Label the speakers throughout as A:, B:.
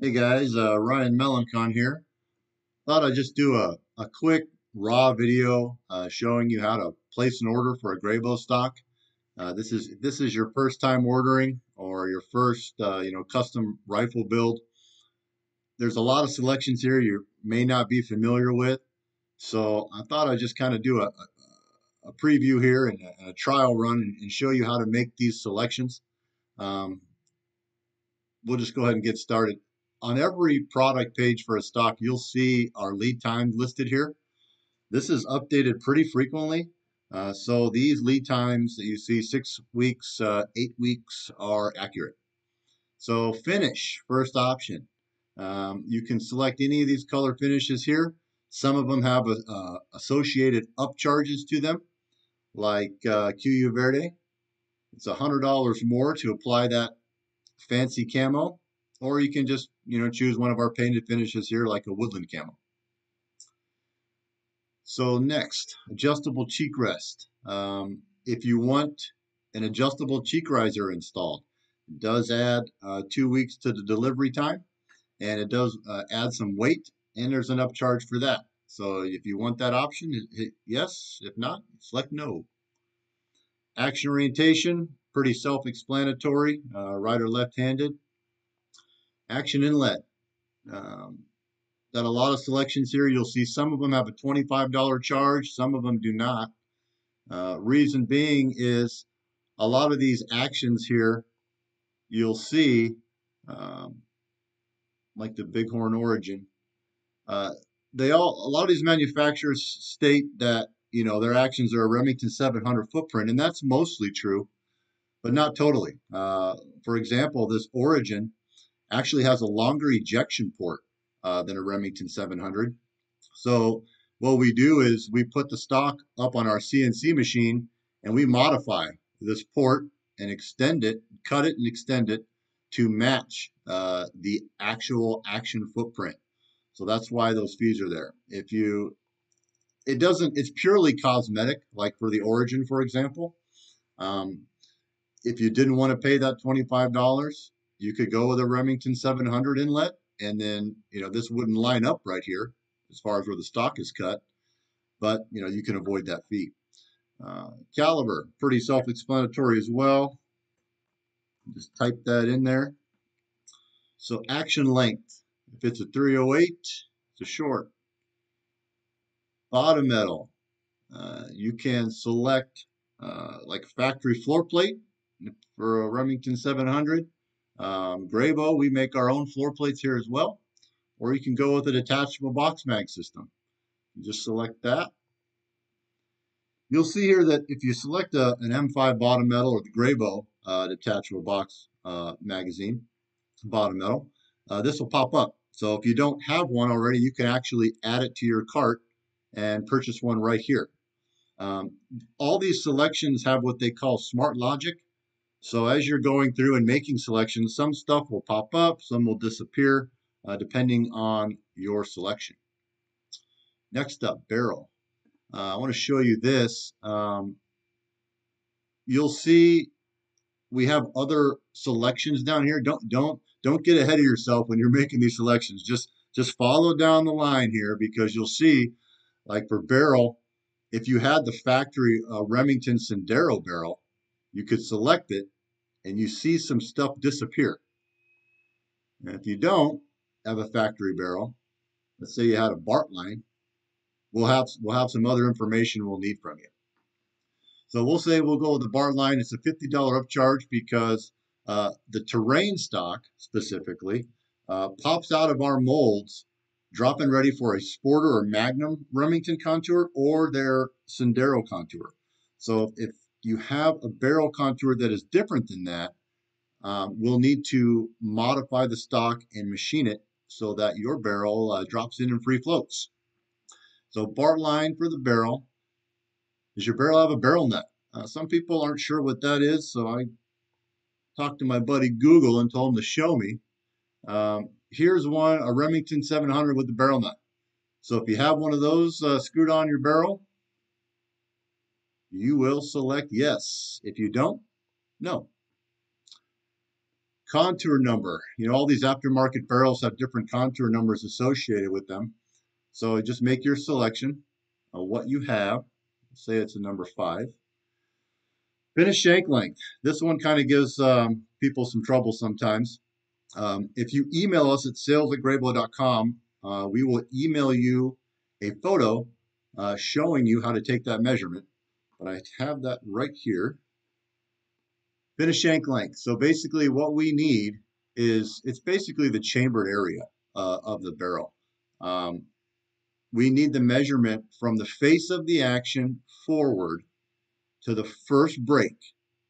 A: Hey guys, uh, Ryan Melancon here. Thought I'd just do a, a quick raw video uh, showing you how to place an order for a Grayboe stock. Uh, this is this is your first time ordering or your first uh, you know custom rifle build. There's a lot of selections here you may not be familiar with, so I thought I'd just kind of do a, a, preview here and a, a trial run and, and, show you how to make these selections. Um, we'll just go ahead and get started on every product page for a stock, you'll see our lead times listed here. This is updated pretty frequently. Uh, so these lead times that you see, six weeks, uh, eight weeks, are accurate. So finish, first option. Um, you can select any of these color finishes here. Some of them have a, uh, associated upcharges to them, like uh, Kuiu Verde. It's $100 more to apply that fancy camo or you can just you know choose one of our painted finishes here like a woodland camo. So next, adjustable cheek rest. Um, if you want an adjustable cheek riser installed, it does add uh, two weeks to the delivery time, and it does uh, add some weight, and there's an upcharge for that. So if you want that option, hit yes. If not, select no. Action orientation, pretty self-explanatory, uh, right or left-handed. Action Inlet. Um, got a lot of selections here. You'll see some of them have a $25 charge, some of them do not. Uh, reason being is a lot of these actions here, you'll see, um, like the Bighorn Origin, uh, they all, a lot of these manufacturers state that, you know, their actions are a Remington 700 footprint, and that's mostly true, but not totally. Uh, for example, this Origin, actually has a longer ejection port uh, than a Remington 700. So what we do is we put the stock up on our CNC machine and we modify this port and extend it, cut it and extend it to match uh, the actual action footprint. So that's why those fees are there. If you, it doesn't, it's purely cosmetic, like for the Origin, for example. Um, if you didn't want to pay that $25, you could go with a Remington 700 inlet, and then you know this wouldn't line up right here as far as where the stock is cut, but you know you can avoid that fee. Uh, caliber, pretty self-explanatory as well. Just type that in there. So action length, if it's a 308, it's a short. Bottom metal, uh, you can select uh, like factory floor plate for a Remington 700 um, we make our own floor plates here as well. Or you can go with a detachable box mag system. Just select that. You'll see here that if you select a, an M5 bottom metal or the Grayboe uh, detachable box uh, magazine, bottom metal, uh, this will pop up. So if you don't have one already, you can actually add it to your cart and purchase one right here. Um, all these selections have what they call smart logic. So as you're going through and making selections, some stuff will pop up, some will disappear, uh, depending on your selection. Next up, barrel. Uh, I want to show you this. Um, you'll see we have other selections down here. Don't don't don't get ahead of yourself when you're making these selections. Just just follow down the line here because you'll see, like for barrel, if you had the factory uh, Remington Sendero barrel, you could select it and you see some stuff disappear. And if you don't have a factory barrel, let's say you had a Bartlein, we'll have we'll have some other information we'll need from you. So we'll say we'll go with the Bartlein. It's a $50 upcharge because uh, the terrain stock specifically uh, pops out of our molds, drop dropping ready for a Sporter or Magnum Remington contour or their Sendero contour. So if you have a barrel contour that is different than that, um, we'll need to modify the stock and machine it so that your barrel uh, drops in and free floats. So Bartlein for the barrel. Does your barrel have a barrel nut? Uh, some people aren't sure what that is, so I talked to my buddy Google and told him to show me. Um, here's one, a Remington 700 with the barrel nut. So if you have one of those uh, screwed on your barrel, you will select yes. If you don't, no. contour number. You know, all these aftermarket barrels have different contour numbers associated with them. So just make your selection of what you have. Say it's a number five. Finish shank length. This one kind of gives um, people some trouble sometimes. Um, if you email us at sales at grayboe.com, uh, we will email you a photo uh, showing you how to take that measurement. But I have that right here. Finish shank length. So basically what we need is, it's basically the chambered area uh, of the barrel. Um, we need the measurement from the face of the action forward to the first break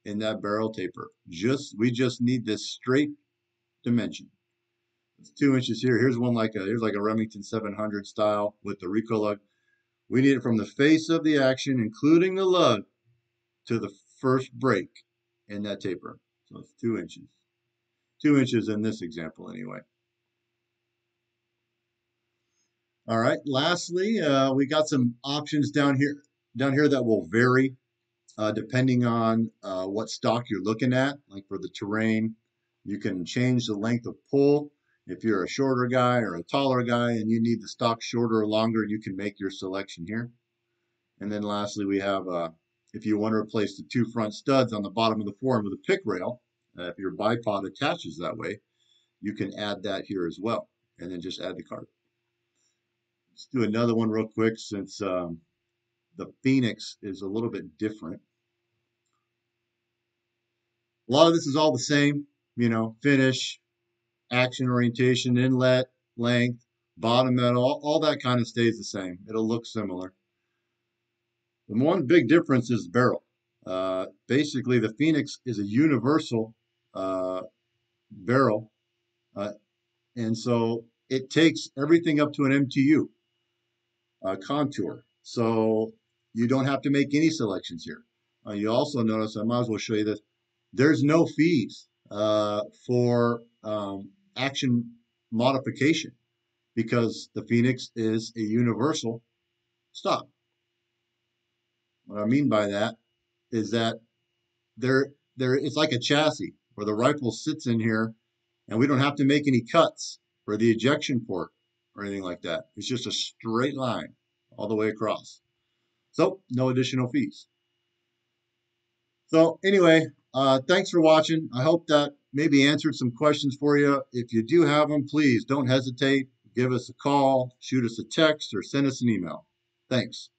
A: in that barrel taper. Just We just need this straight dimension. It's two inches here. Here's one like a here's like a Remington 700 style with the recoil lug. We need it from the face of the action, including the lug, to the first break in that taper. So it's two inches. Two inches in this example anyway. All right, lastly, uh, we got some options down here down here that will vary uh, depending on uh, what stock you're looking at. Like for the terrain, you can change the length of pull. If you're a shorter guy or a taller guy and you need the stock shorter or longer, you can make your selection here. And then lastly, we have, uh, if you want to replace the two front studs on the bottom of the form with a pick rail, uh, if your bipod attaches that way, you can add that here as well. And then just add the card. Let's do another one real quick since um, the Phoenix is a little bit different. A lot of this is all the same, you know, finish, action orientation, inlet, length, bottom metal, all, all that kind of stays the same. It'll look similar. The one big difference is barrel. Uh, basically, the Phoenix is a universal uh, barrel, uh, and so it takes everything up to an MTU uh, contour. So you don't have to make any selections here. Uh, you also notice, I might as well show you this, there's no fees uh, for um, action modification because the Phoenix is a universal stop. What I mean by that is that there, there, it's like a chassis where the rifle sits in here and we don't have to make any cuts for the ejection port or anything like that. It's just a straight line all the way across. So no additional fees. So anyway, uh, thanks for watching. I hope that maybe answered some questions for you. If you do have them, please don't hesitate. Give us a call, shoot us a text, or send us an email. Thanks.